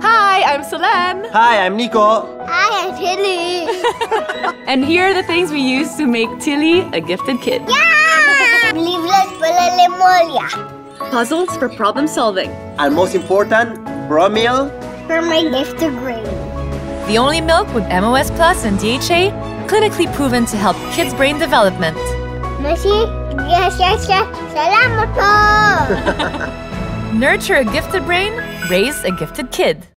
Hi, I'm Solenn. Hi, I'm Nico. Hi, I'm Tili. And here are the things we use to make Tili a gifted kid. yeah! Livlet pala lemolia. Puzzles for problem solving. And most important, Promil. For my gift to brain. The only milk with MOS Plus and DHA, clinically proven to help kids' brain development. Merci. Yes, yes, yes. Salamat po! Nurture a gifted brain, raise a gifted kid.